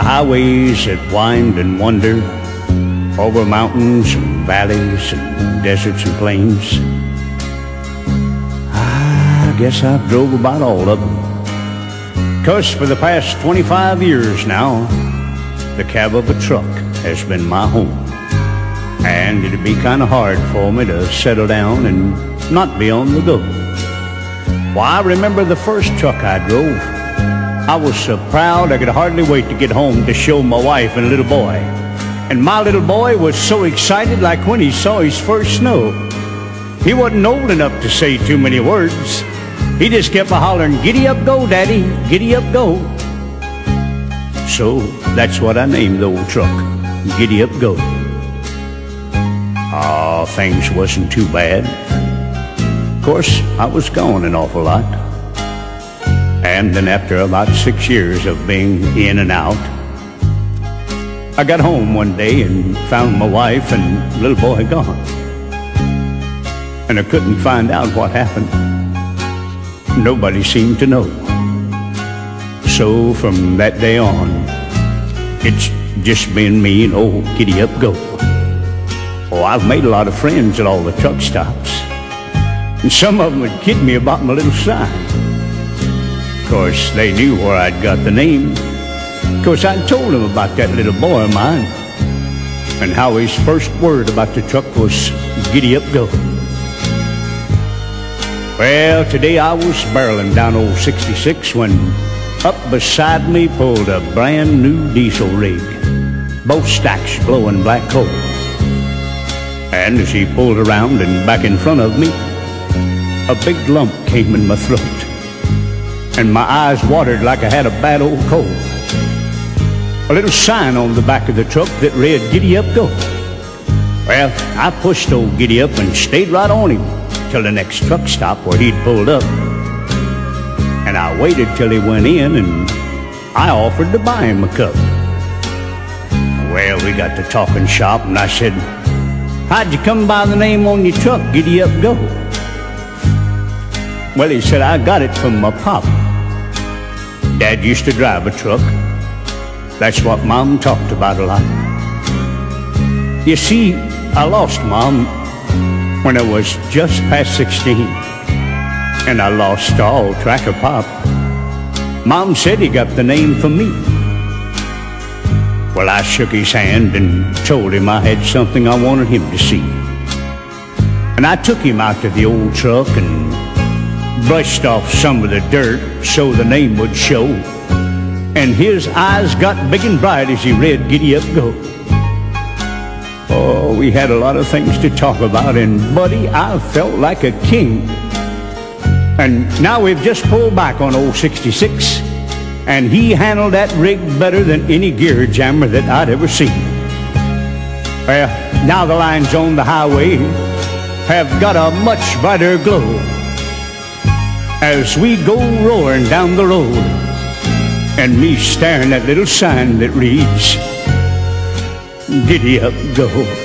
highways that wind and wander over mountains and valleys and deserts and plains. I guess I've drove about all of them. Cause for the past 25 years now, the cab of a truck has been my home. And it'd be kind of hard for me to settle down and not be on the go. Well, I remember the first truck I drove. I was so proud I could hardly wait to get home to show my wife and little boy. And my little boy was so excited like when he saw his first snow. He wasn't old enough to say too many words. He just kept a hollering, giddy up go, daddy, giddy up go. So that's what I named the old truck, Giddy Up Go. Ah, things wasn't too bad. Of course, I was gone an awful lot. And then after about six years of being in and out, I got home one day and found my wife and little boy gone. And I couldn't find out what happened. Nobody seemed to know. So from that day on, it's just been me and old Giddy Up Go. Oh, I've made a lot of friends at all the truck stops. And some of them would kid me about my little sign. Course, they knew where I'd got the name. Course, I told them about that little boy of mine and how his first word about the truck was Giddy Up Go. Well, today I was barreling down old 66 when up beside me pulled a brand new diesel rig, both stacks blowing black coal. And as he pulled around and back in front of me, a big lump came in my throat, and my eyes watered like I had a bad old cold. A little sign on the back of the truck that read, Giddy Up Go. Well, I pushed old Giddy Up and stayed right on him till the next truck stop where he'd pulled up. And I waited till he went in and I offered to buy him a cup. Well, we got to talking shop and I said, How'd you come by the name on your truck, Giddy Up Go? Well, he said, I got it from my pop. Dad used to drive a truck. That's what Mom talked about a lot. You see, I lost Mom when I was just past 16 and I lost all track of Pop. Mom said he got the name from me. Well, I shook his hand and told him I had something I wanted him to see. And I took him out to the old truck and brushed off some of the dirt so the name would show. And his eyes got big and bright as he read Giddy Up Go. Oh, we had a lot of things to talk about, and buddy, I felt like a king. And now we've just pulled back on old 66, and he handled that rig better than any gear jammer that I'd ever seen. Well, now the lines on the highway have got a much brighter glow as we go roaring down the road, and me staring at little sign that reads, Giddy up, go.